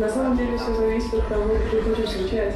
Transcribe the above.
На самом деле все зависит от того, где будешь изучать.